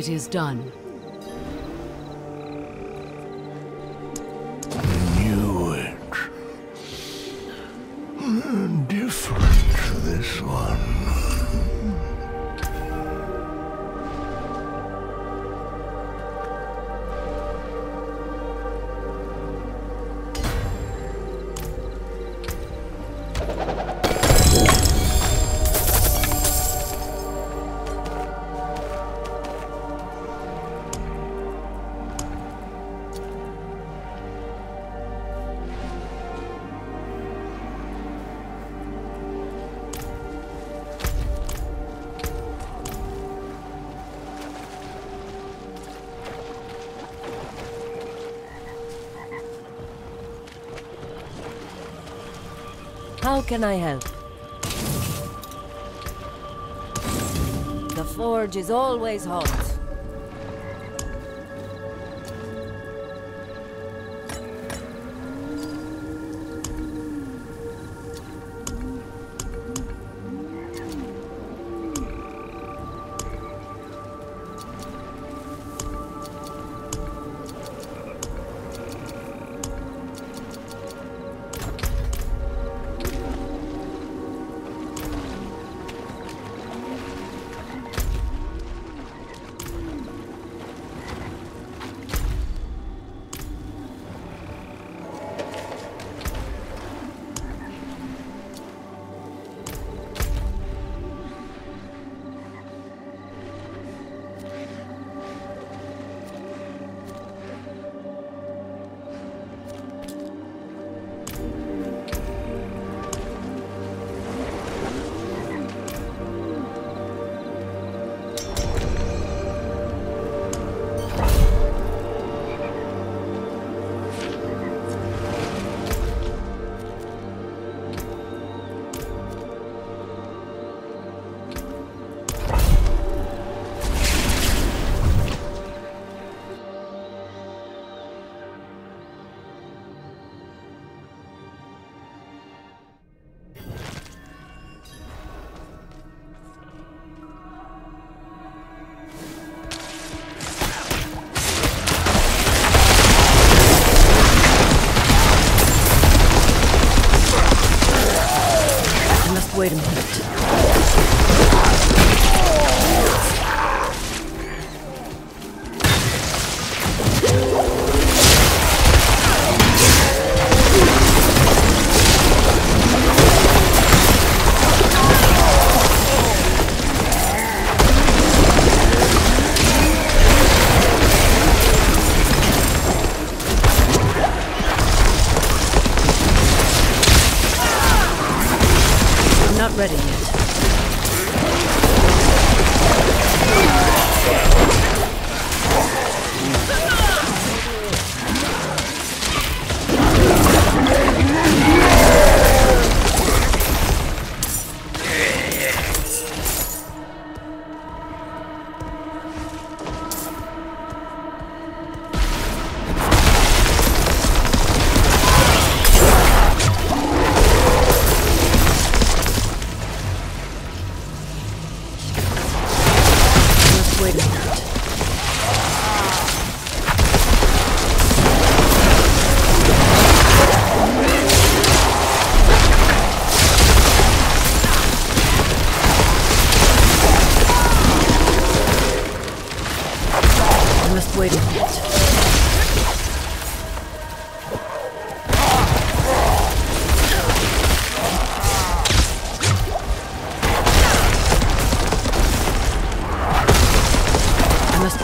It is done. Can I help? The forge is always hot.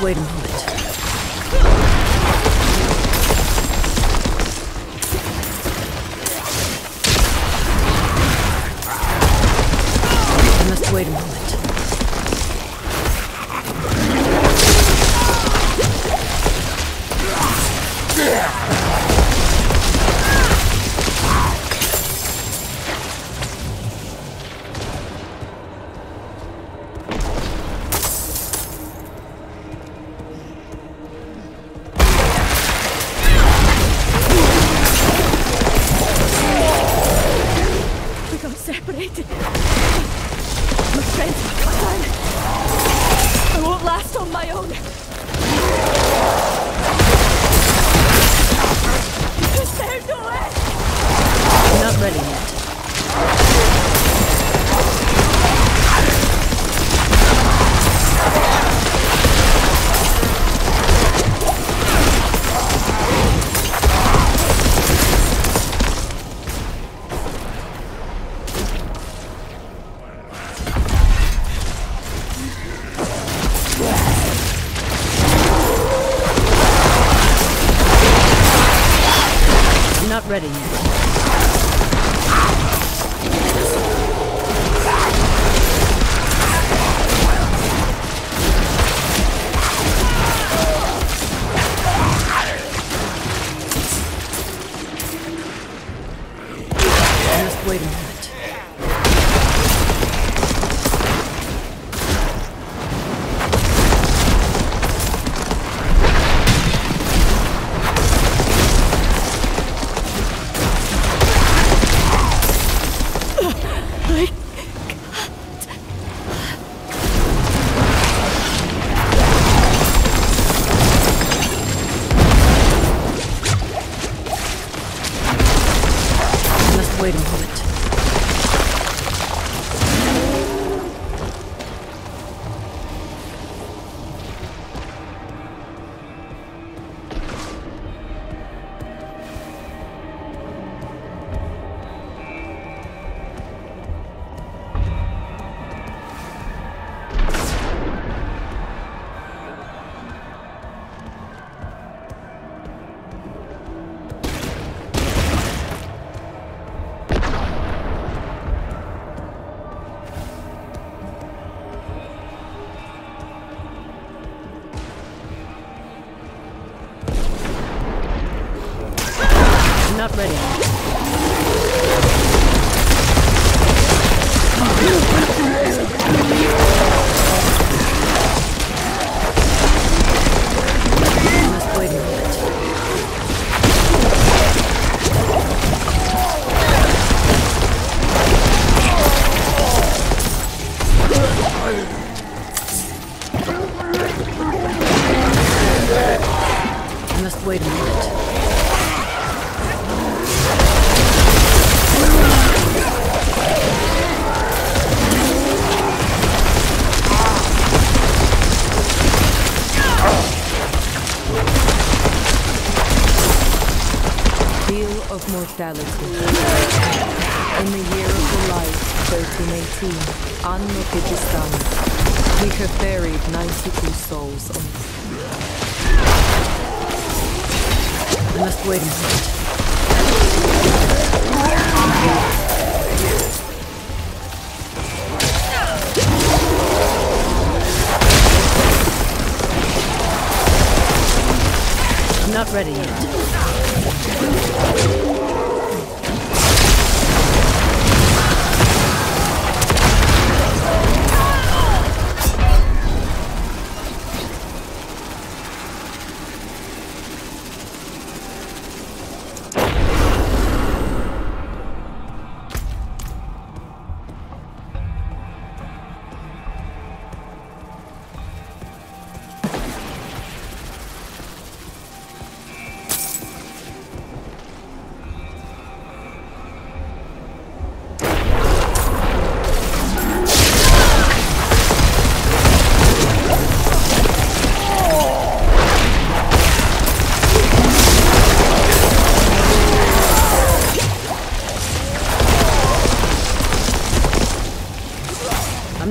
Wait a moment.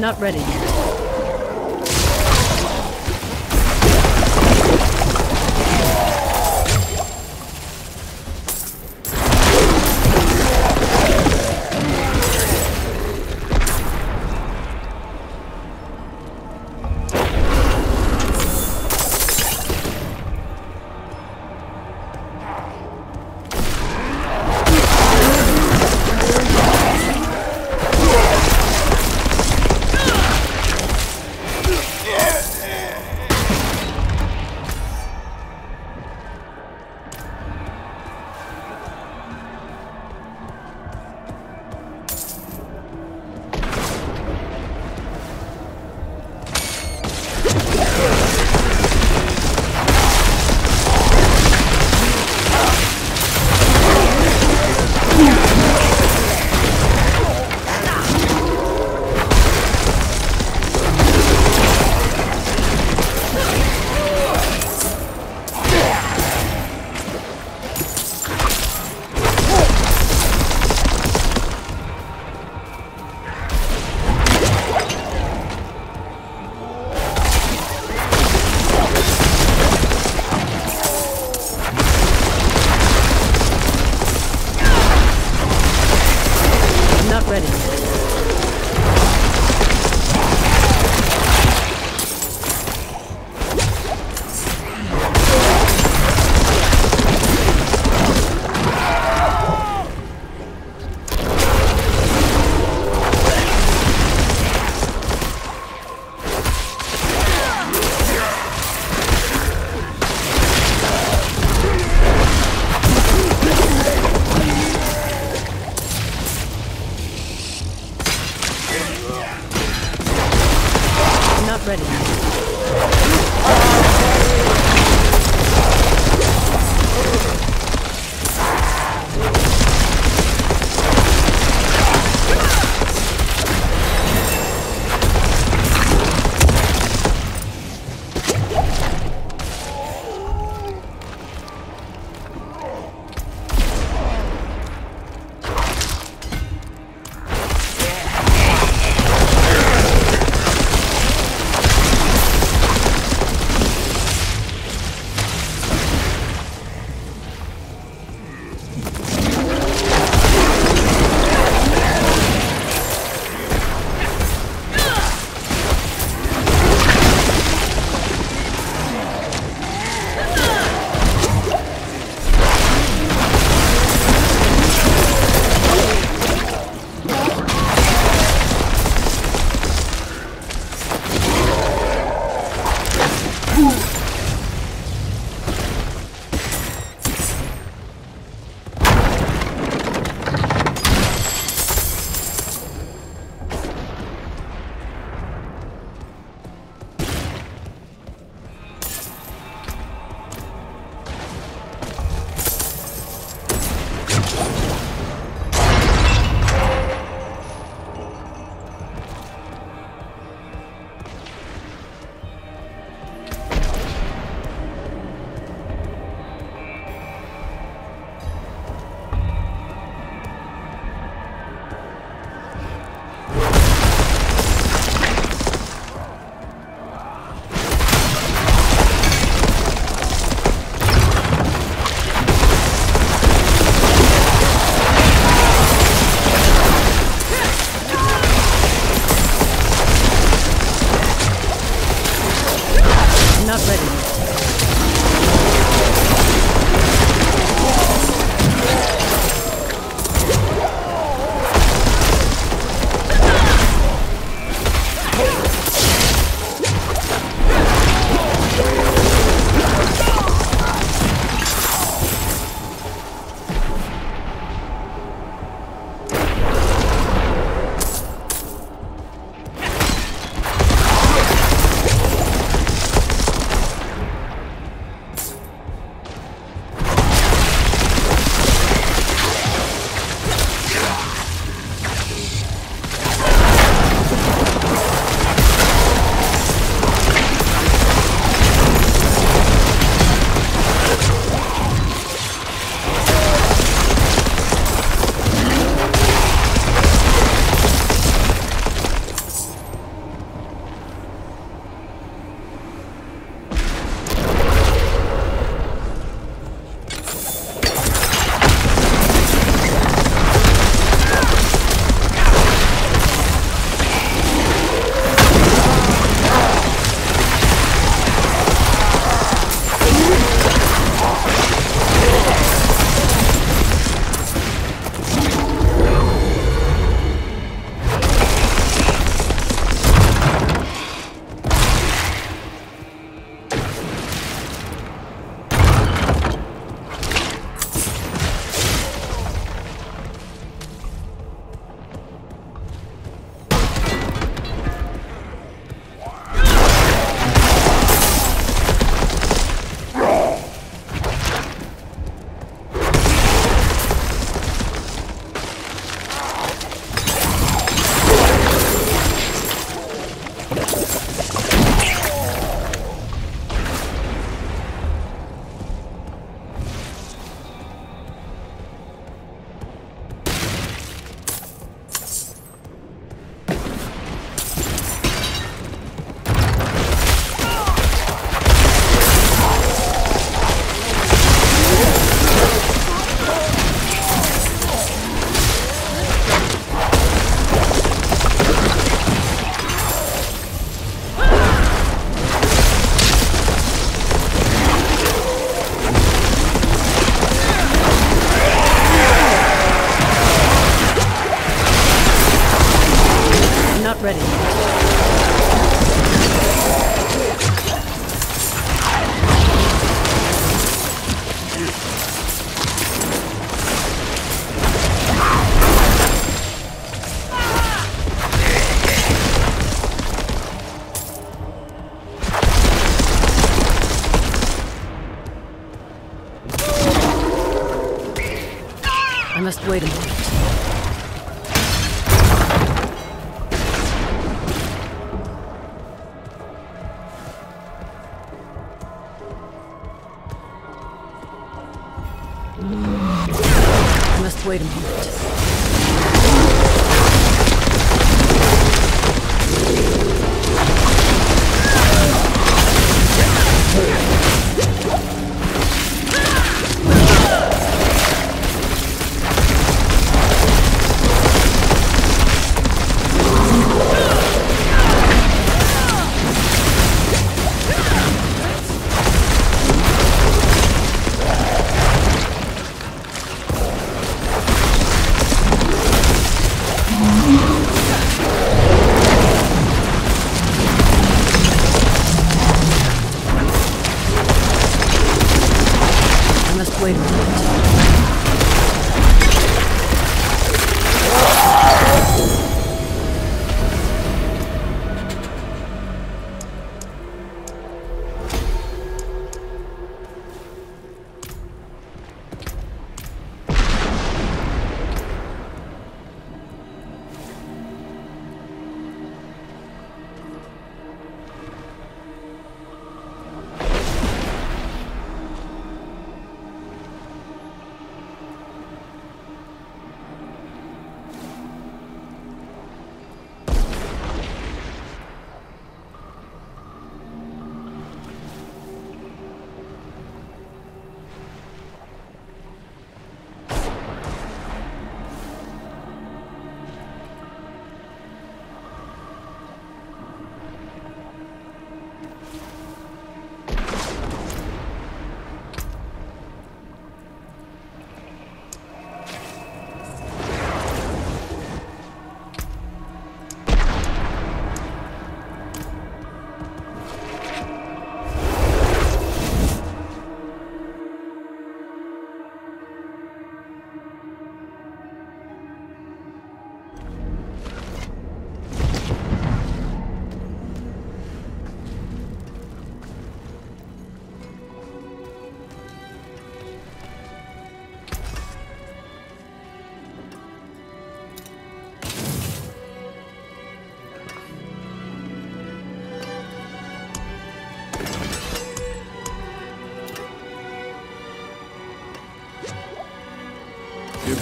Not ready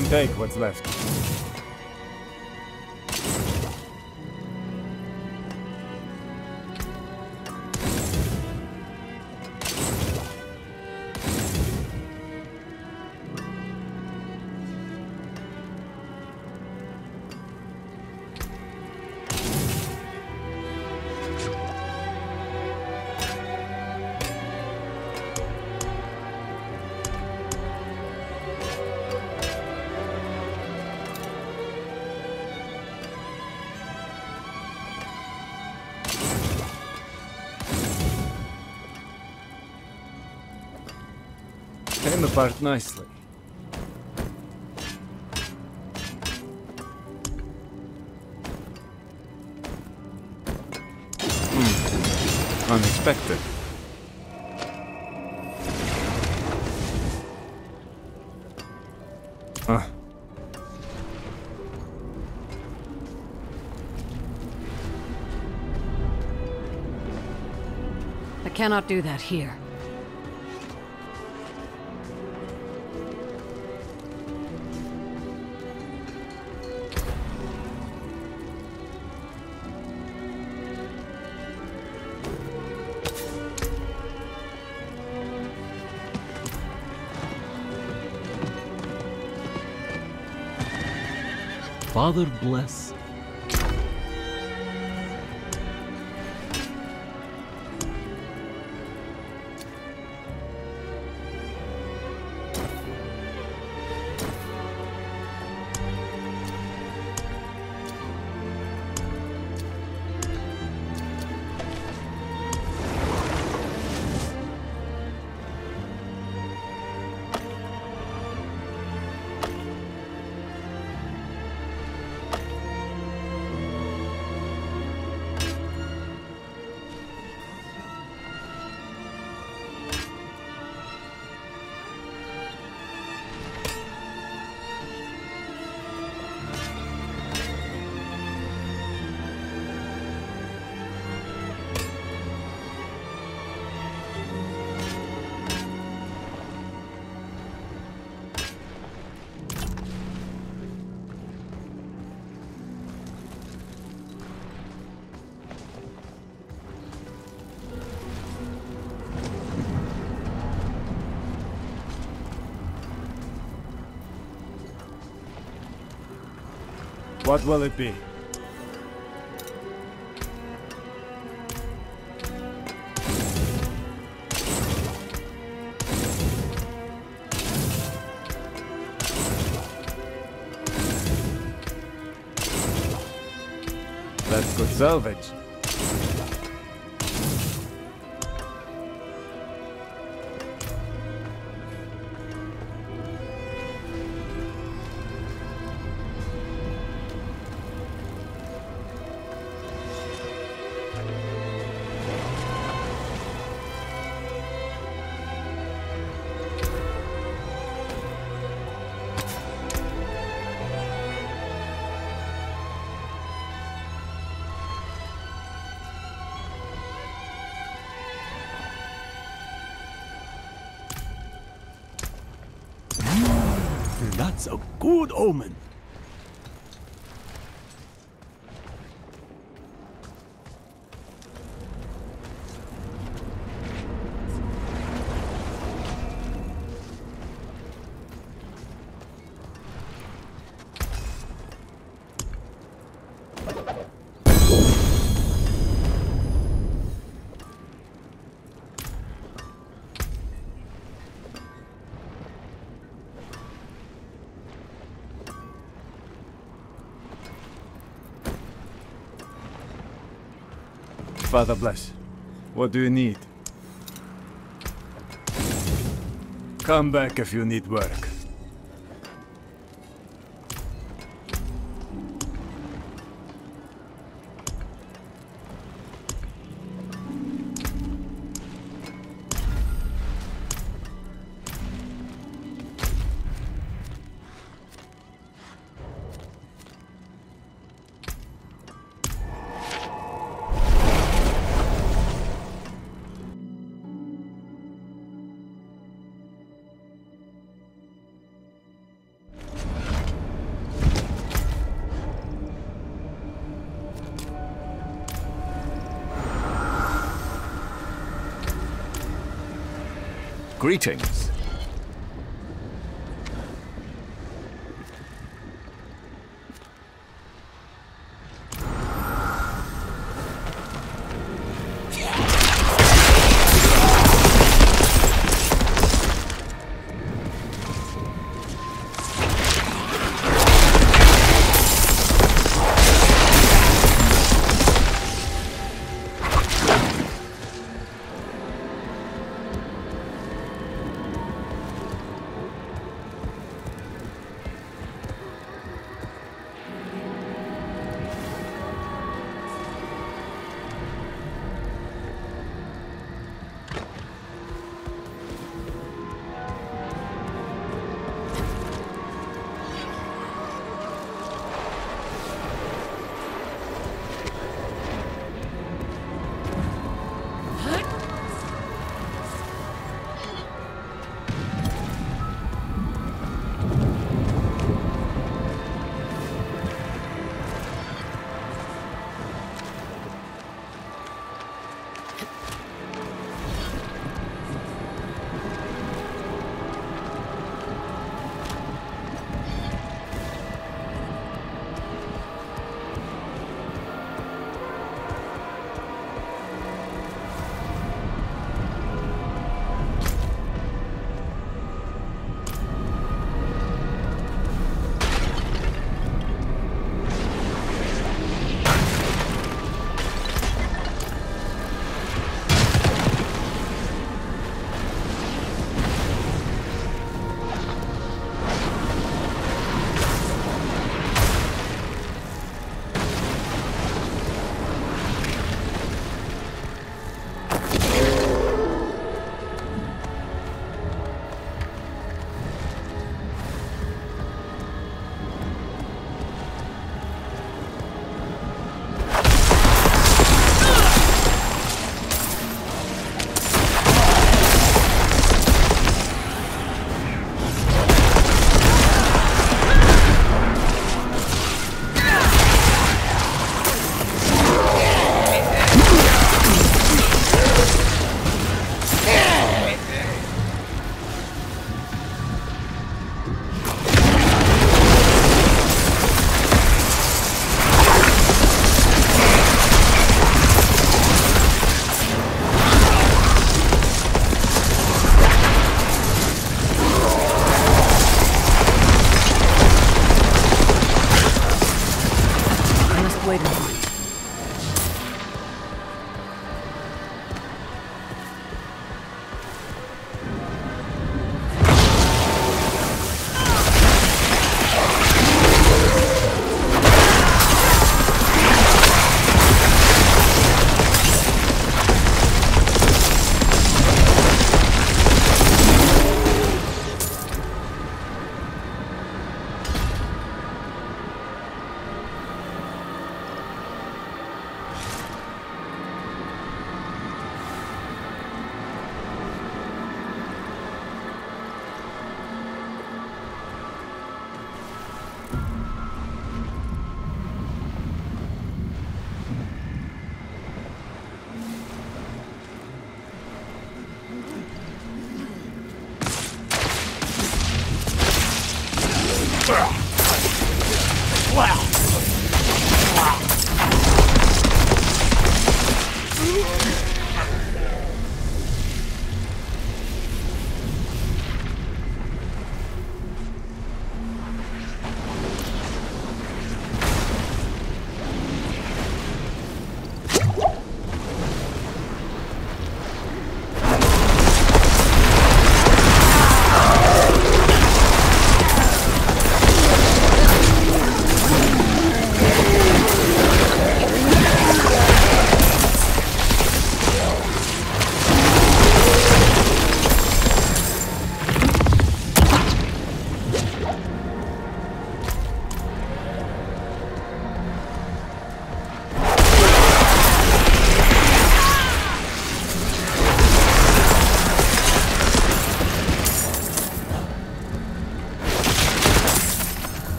can take what's left. Apart nicely. Hmm. Unexpected. I cannot do that here. Father bless. What will it be? That's good salvage. Good omen. Father bless. What do you need? Come back if you need work.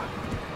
God.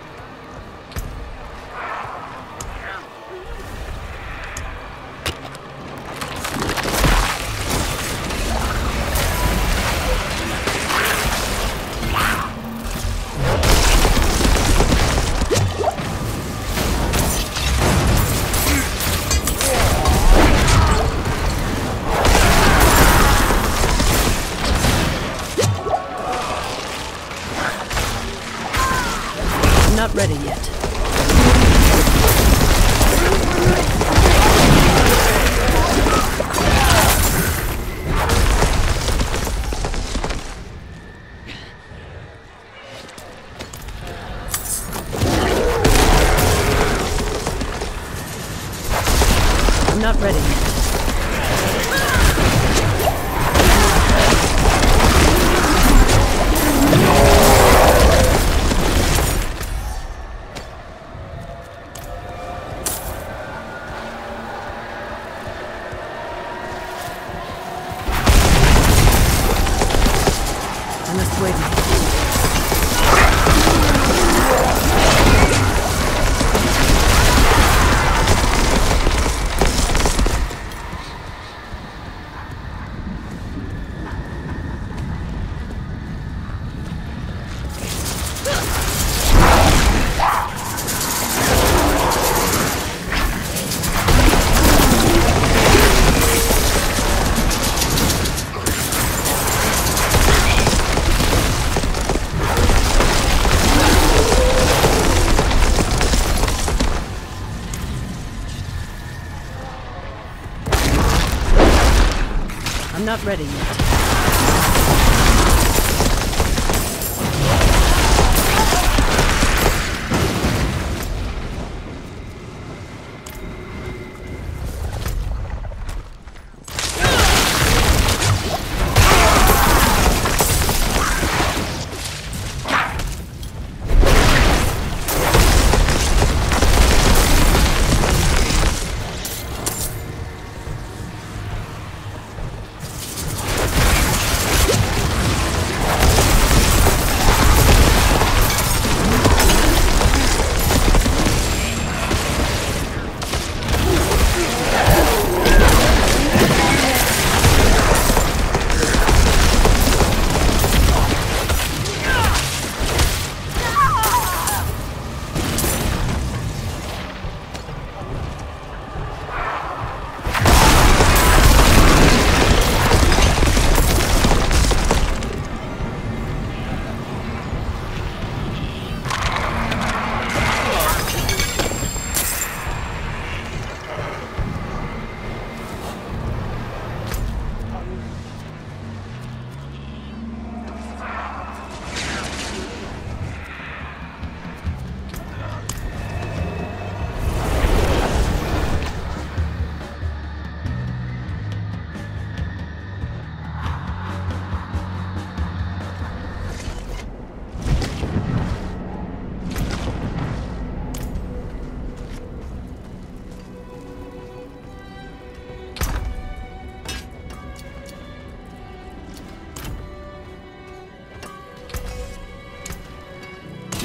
Not ready yet.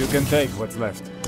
Can take what's left.